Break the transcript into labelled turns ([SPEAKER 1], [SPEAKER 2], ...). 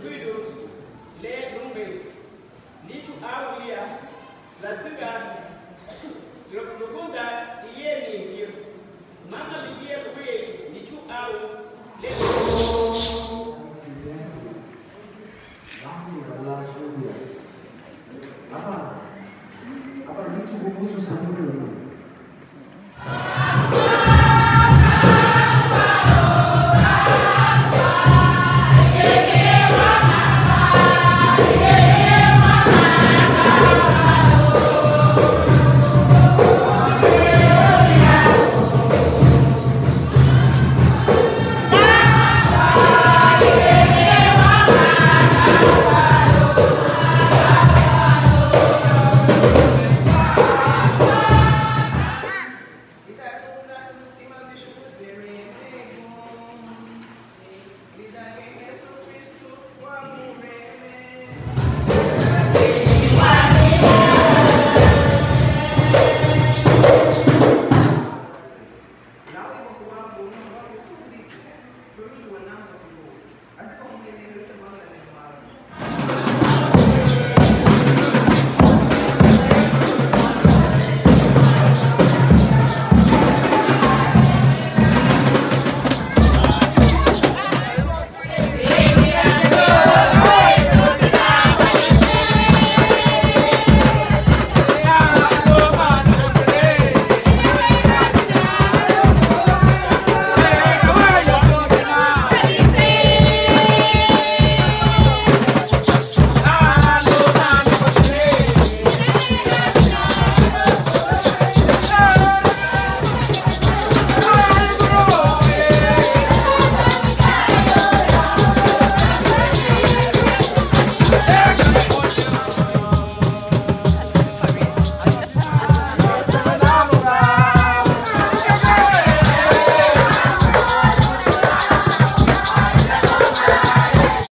[SPEAKER 1] tubido le rumbe ni tu aulia la tuga